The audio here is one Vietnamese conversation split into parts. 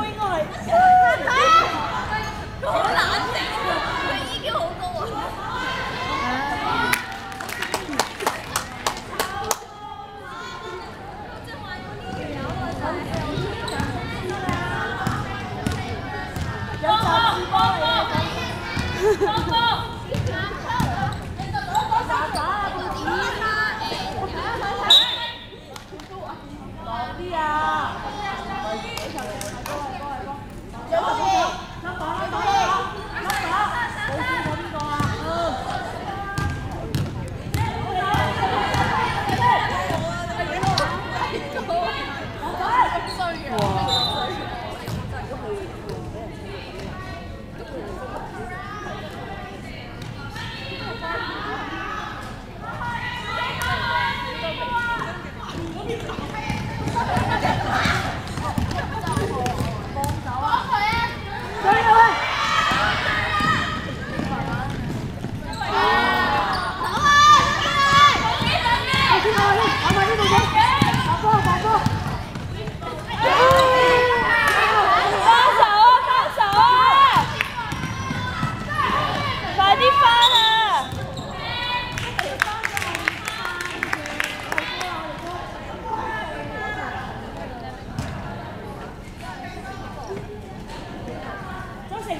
ôi rồi Khổ là anh sẽ Cái ý cái hộ cô à Bông bông Bông bông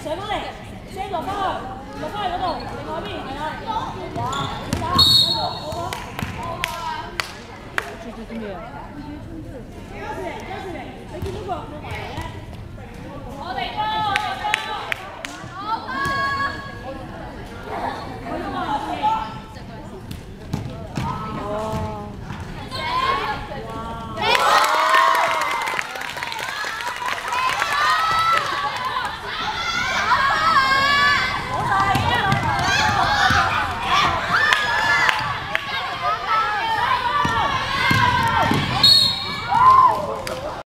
上翻嚟，聲落翻去，落翻去嗰度，另外邊係啊？哇！你打啊，一路好好，好好啊！做做做嘢，堅持嚟，堅持嚟，你做呢個。